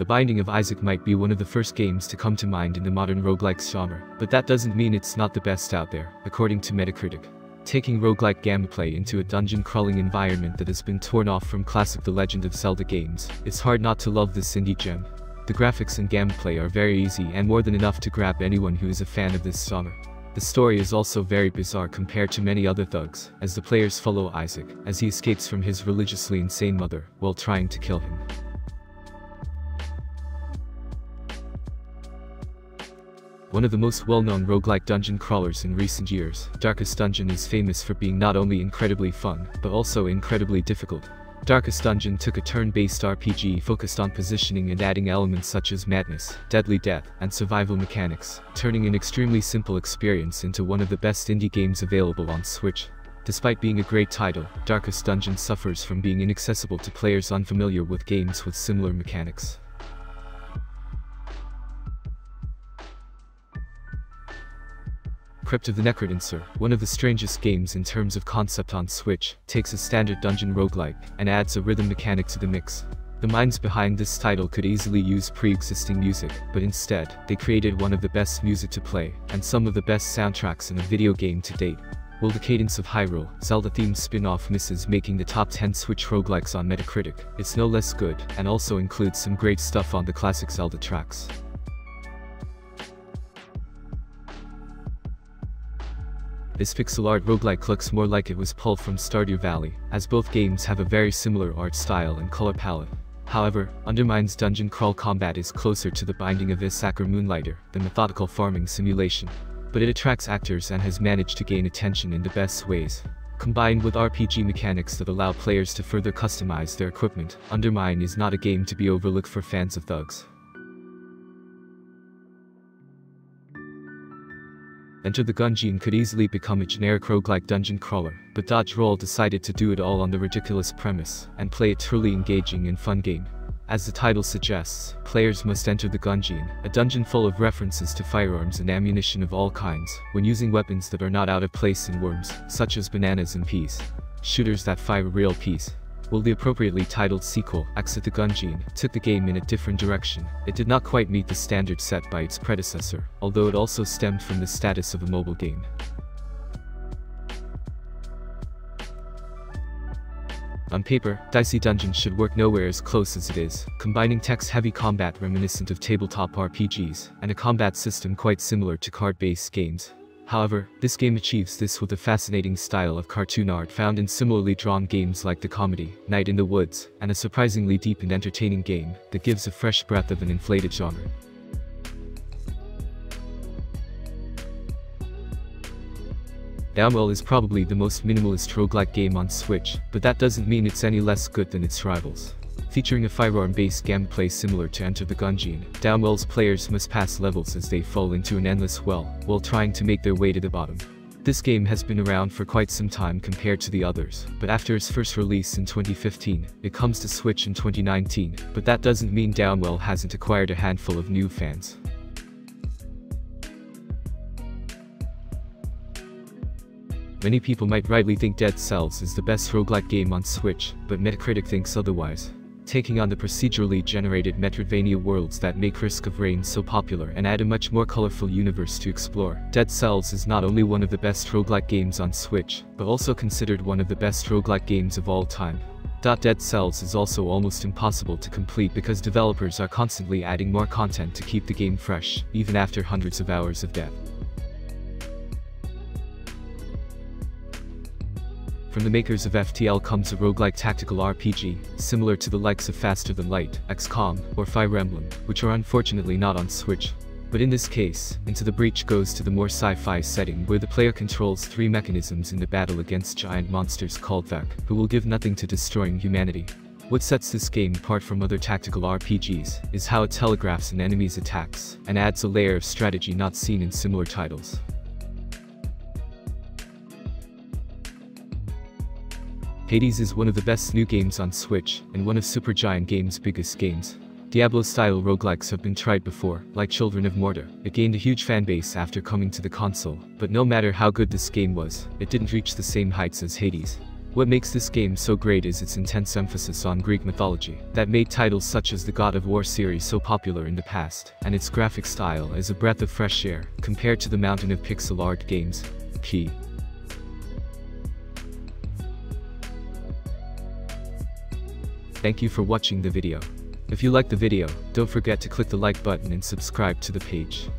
The Binding of Isaac might be one of the first games to come to mind in the modern roguelike genre, but that doesn't mean it's not the best out there, according to Metacritic. Taking roguelike gameplay into a dungeon-crawling environment that has been torn off from classic The Legend of Zelda games, it's hard not to love this indie gem. The graphics and gameplay are very easy and more than enough to grab anyone who is a fan of this genre. The story is also very bizarre compared to many other thugs, as the players follow Isaac, as he escapes from his religiously insane mother, while trying to kill him. One of the most well-known roguelike dungeon crawlers in recent years, Darkest Dungeon is famous for being not only incredibly fun, but also incredibly difficult. Darkest Dungeon took a turn-based RPG focused on positioning and adding elements such as madness, deadly death, and survival mechanics, turning an extremely simple experience into one of the best indie games available on Switch. Despite being a great title, Darkest Dungeon suffers from being inaccessible to players unfamiliar with games with similar mechanics. Crypt of the Necrodancer, one of the strangest games in terms of concept on Switch, takes a standard dungeon roguelike and adds a rhythm mechanic to the mix. The minds behind this title could easily use pre-existing music, but instead, they created one of the best music to play, and some of the best soundtracks in a video game to date. While the Cadence of Hyrule, Zelda-themed spin-off misses making the top 10 Switch roguelikes on Metacritic, it's no less good, and also includes some great stuff on the classic Zelda tracks. This pixel art roguelike looks more like it was pulled from Stardew Valley, as both games have a very similar art style and color palette. However, Undermine's dungeon crawl combat is closer to the binding of Isaac or Moonlighter, the methodical farming simulation. But it attracts actors and has managed to gain attention in the best ways. Combined with RPG mechanics that allow players to further customize their equipment, Undermine is not a game to be overlooked for fans of thugs. Enter the Gungeon could easily become a generic roguelike dungeon crawler, but Dodge Roll decided to do it all on the ridiculous premise, and play a truly engaging and fun game. As the title suggests, players must enter the Gungeon, a dungeon full of references to firearms and ammunition of all kinds, when using weapons that are not out of place in worms, such as bananas and peas. Shooters that fire real peas while the appropriately titled sequel, Exit the Gungeon, took the game in a different direction. It did not quite meet the standard set by its predecessor, although it also stemmed from the status of a mobile game. On paper, Dicey Dungeon should work nowhere as close as it is, combining text-heavy combat reminiscent of tabletop RPGs, and a combat system quite similar to card-based games. However, this game achieves this with a fascinating style of cartoon art found in similarly drawn games like the comedy, Night in the Woods, and a surprisingly deep and entertaining game that gives a fresh breath of an inflated genre. Downwell is probably the most minimalist roguelike game on Switch, but that doesn't mean it's any less good than its rivals. Featuring a firearm-based gameplay similar to Enter the Gungeon, Downwell's players must pass levels as they fall into an endless well, while trying to make their way to the bottom. This game has been around for quite some time compared to the others, but after its first release in 2015, it comes to Switch in 2019, but that doesn't mean Downwell hasn't acquired a handful of new fans. Many people might rightly think Dead Cells is the best roguelike game on Switch, but Metacritic thinks otherwise taking on the procedurally generated Metroidvania worlds that make Risk of Rain so popular and add a much more colorful universe to explore. Dead Cells is not only one of the best roguelike games on Switch, but also considered one of the best roguelike games of all time. Dead Cells is also almost impossible to complete because developers are constantly adding more content to keep the game fresh, even after hundreds of hours of dev. From the makers of FTL comes a roguelike tactical RPG, similar to the likes of Faster Than Light, XCOM, or Fire Emblem, which are unfortunately not on Switch. But in this case, Into the Breach goes to the more sci-fi setting where the player controls three mechanisms in the battle against giant monsters called Vek, who will give nothing to destroying humanity. What sets this game apart from other tactical RPGs is how it telegraphs an enemy's attacks, and adds a layer of strategy not seen in similar titles. Hades is one of the best new games on Switch, and one of Supergiant Games' biggest games. Diablo-style roguelikes have been tried before, like Children of Morta. It gained a huge fanbase after coming to the console, but no matter how good this game was, it didn't reach the same heights as Hades. What makes this game so great is its intense emphasis on Greek mythology, that made titles such as the God of War series so popular in the past, and its graphic style is a breath of fresh air, compared to the mountain of pixel art games. P. Thank you for watching the video. If you like the video, don't forget to click the like button and subscribe to the page.